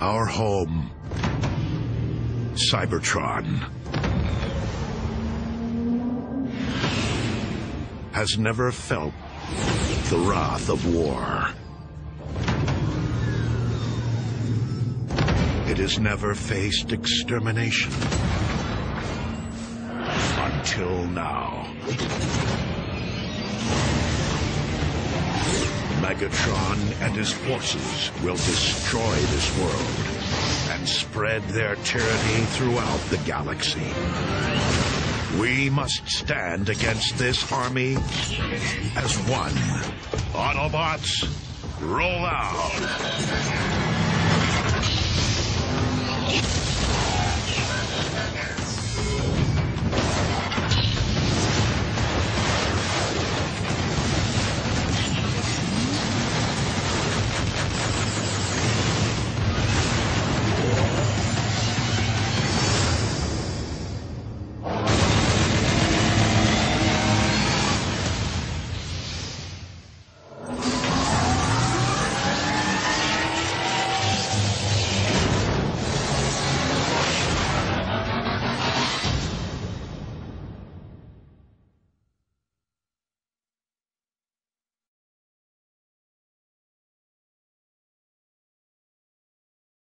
Our home, Cybertron, has never felt the wrath of war. It has never faced extermination. Until now. Megatron and his forces will destroy this world and spread their tyranny throughout the galaxy. We must stand against this army as one. Autobots, roll out!